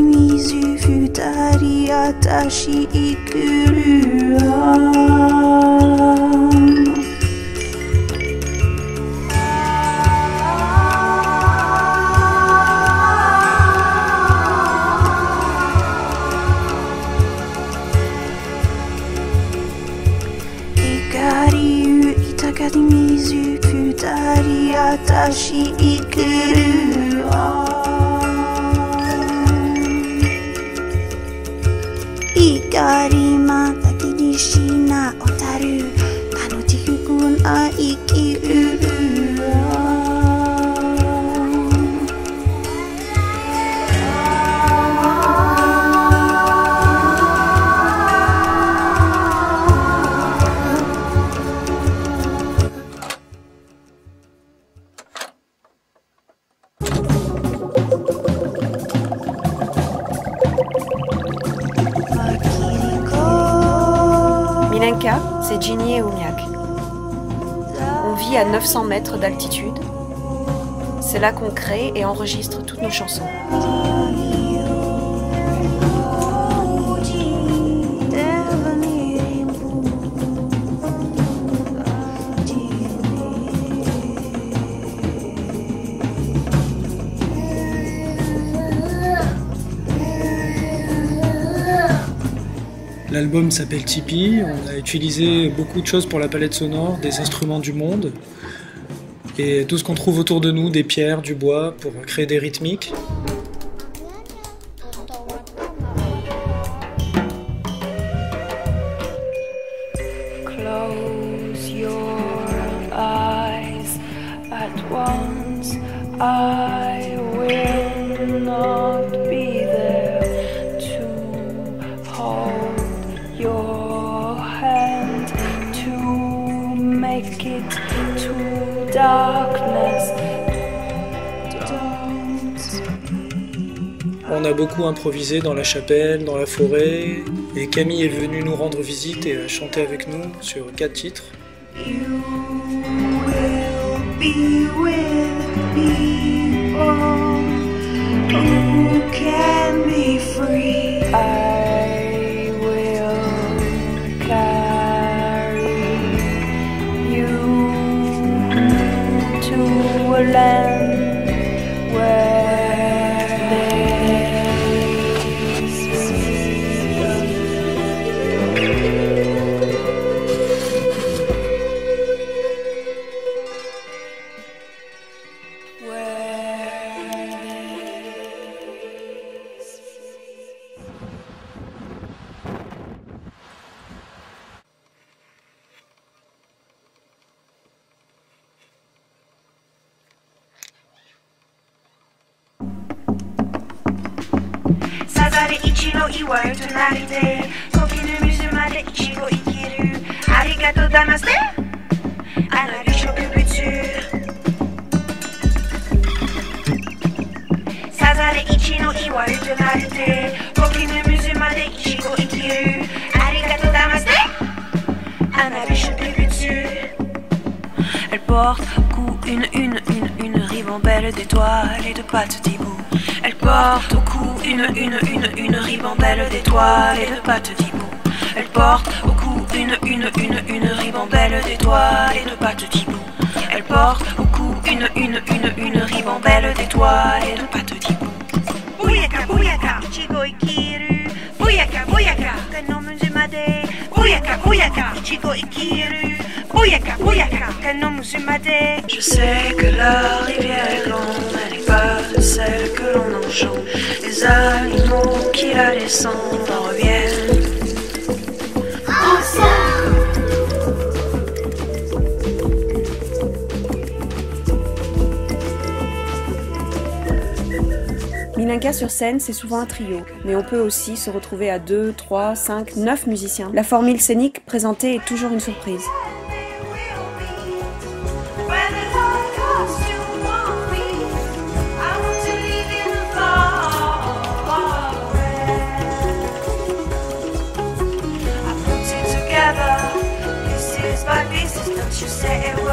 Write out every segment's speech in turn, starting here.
水二人あたしいくる。わ光浮いたかに水二人あたしいくる。わ dari mata kini sinar otaru Kalau dihukun aik C'est Ginny et Oumiak. On vit à 900 mètres d'altitude. C'est là qu'on crée et enregistre toutes nos chansons. L'album s'appelle Tipeee. On a utilisé beaucoup de choses pour la palette sonore, des instruments du monde et tout ce qu'on trouve autour de nous, des pierres, du bois, pour créer des rythmiques. Close your eyes at once. I will not On a beaucoup improvisé dans la chapelle, dans la forêt, et Camille est venue nous rendre visite et a chanté avec nous sur quatre titres. You Sazare ichi no iwayo tonari de Koki no mizu made ichigo ikiru Arigato damaste Anarisho kubutsu Sazare ichi no iwayo tonari de Koki no mizu made ichigo ikiru Arigato damaste Anarisho kubutsu Elle porte au cou une, une, une, une ribambelle d'étoiles et de pattes d'hibou. Elle porte au cou une, une, une, une ribambelle d'étoiles et de pattes d'hibou. Elle porte au cou une, une, une, une ribambelle d'étoiles et de pattes d'hibou. Elle porte au cou une, une, une, une ribambelle d'étoiles et de pattes d'hibou. Buyaka, buyaka, ichigo ikiru Buyaka, buyaka, kanomu zumade Buyaka, buyaka, ichigo ikiru Buyaka, buyaka, kanomu zumade Je sais que la descendent en reviennent. Milenka sur scène, c'est souvent un trio, mais on peut aussi se retrouver à 2, 3, 5, 9 musiciens. La formule scénique présentée est toujours une surprise. Don't you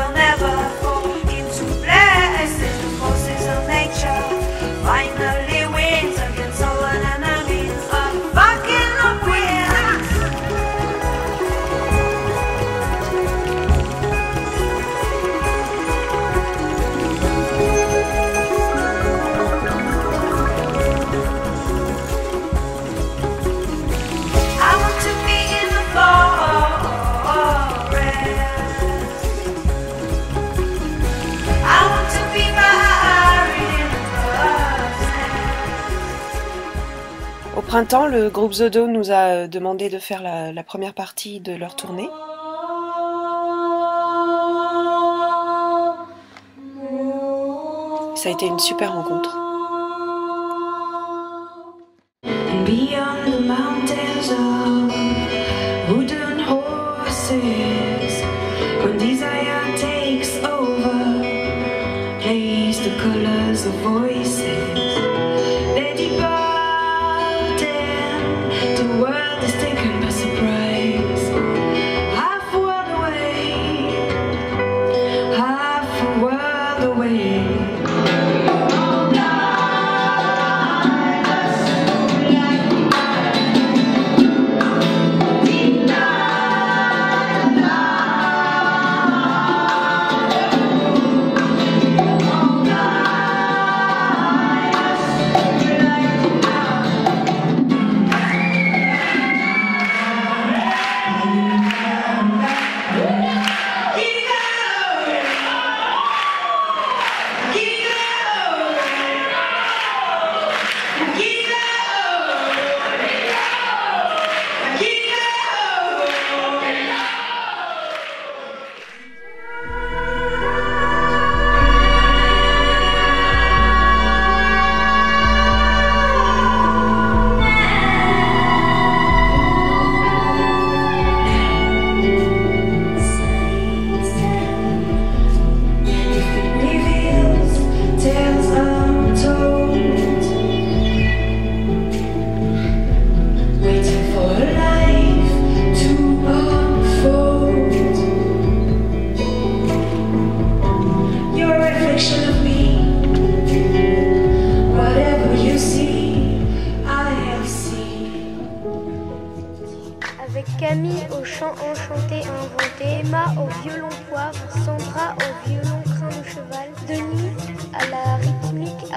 printemps, le groupe Zodo nous a demandé de faire la, première partie de leur tournée. Ça a été une super rencontre.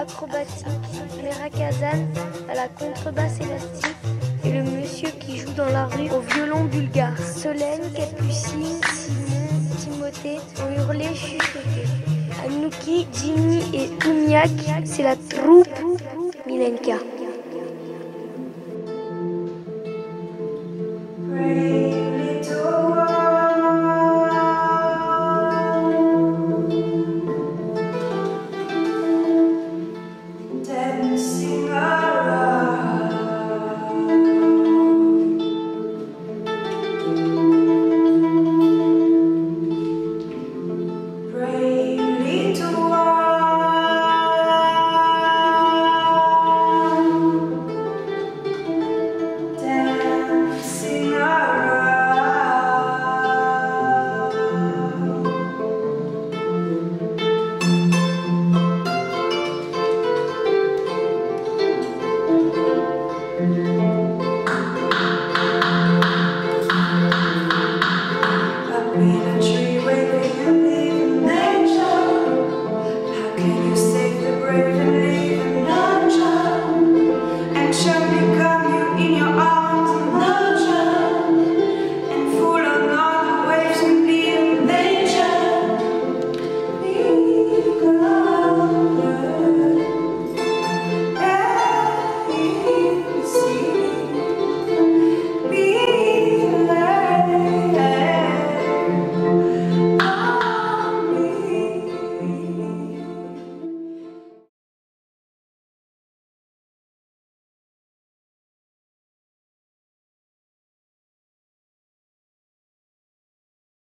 Acrobatique, Kazan à la contrebasse élastique et le monsieur qui joue dans la rue au violon bulgare. Solène, Capucine, Simon, Timothée ont hurlé, chuchoté. Anouki, Jimmy et Oumiak, c'est la troupe Milenka.